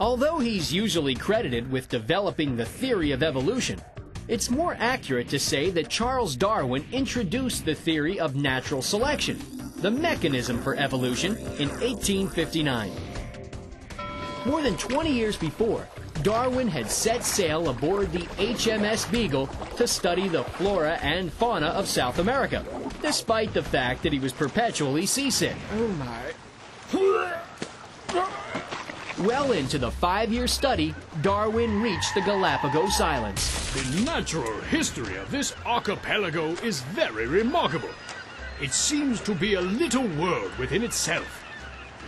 Although he's usually credited with developing the theory of evolution, it's more accurate to say that Charles Darwin introduced the theory of natural selection, the mechanism for evolution, in 1859. More than 20 years before, Darwin had set sail aboard the HMS Beagle to study the flora and fauna of South America, despite the fact that he was perpetually seasick. Oh my. Well into the five-year study, Darwin reached the Galapagos Islands. The natural history of this archipelago is very remarkable. It seems to be a little world within itself.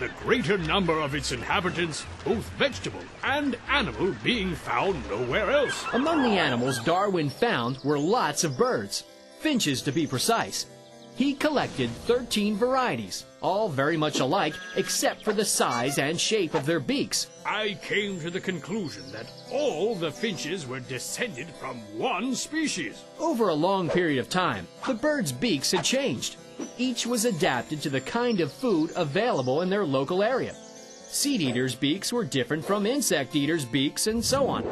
The greater number of its inhabitants, both vegetable and animal, being found nowhere else. Among the animals Darwin found were lots of birds, finches to be precise. He collected 13 varieties, all very much alike except for the size and shape of their beaks. I came to the conclusion that all the finches were descended from one species. Over a long period of time, the birds' beaks had changed. Each was adapted to the kind of food available in their local area. Seed eaters' beaks were different from insect eaters' beaks, and so on.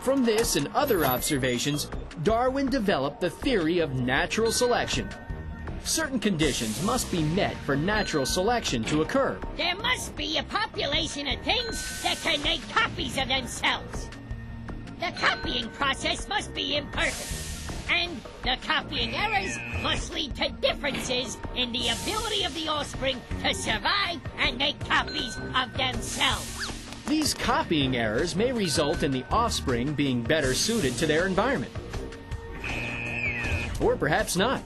From this and other observations, Darwin developed the theory of natural selection. Certain conditions must be met for natural selection to occur. There must be a population of things that can make copies of themselves. The copying process must be imperfect. And the copying errors must lead to differences in the ability of the offspring to survive and make copies of themselves. These copying errors may result in the offspring being better suited to their environment. Or perhaps not.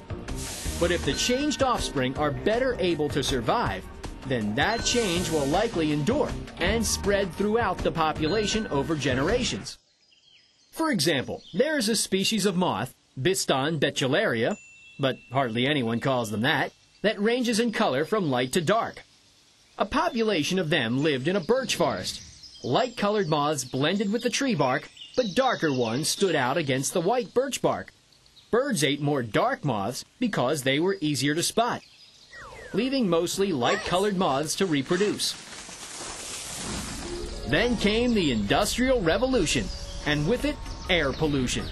But if the changed offspring are better able to survive, then that change will likely endure and spread throughout the population over generations. For example, there is a species of moth, Biston betularia, but hardly anyone calls them that, that ranges in color from light to dark. A population of them lived in a birch forest. Light-colored moths blended with the tree bark, but darker ones stood out against the white birch bark. Birds ate more dark moths because they were easier to spot, leaving mostly light-colored moths to reproduce. Then came the Industrial Revolution, and with it, air pollution.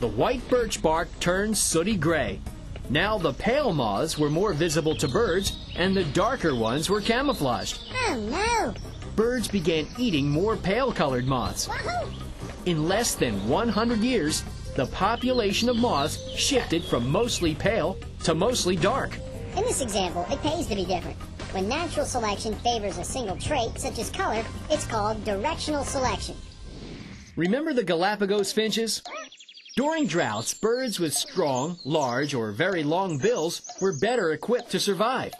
The white birch bark turned sooty gray. Now the pale moths were more visible to birds, and the darker ones were camouflaged. Oh no! Birds began eating more pale-colored moths. In less than 100 years, the population of moths shifted from mostly pale to mostly dark. In this example, it pays to be different. When natural selection favors a single trait, such as color, it's called directional selection. Remember the Galapagos finches? During droughts, birds with strong, large, or very long bills were better equipped to survive.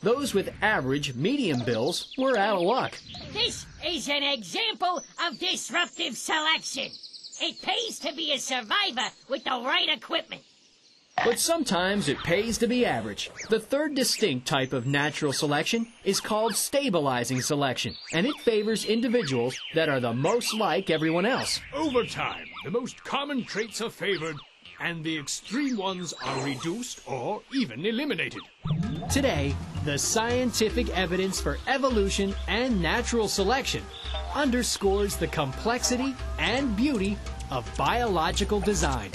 Those with average, medium bills were out of luck. This is an example of disruptive selection. It pays to be a survivor with the right equipment. But sometimes it pays to be average. The third distinct type of natural selection is called stabilizing selection, and it favors individuals that are the most like everyone else. Over time, the most common traits are favored, and the extreme ones are reduced or even eliminated. Today, the scientific evidence for evolution and natural selection underscores the complexity and beauty of biological design.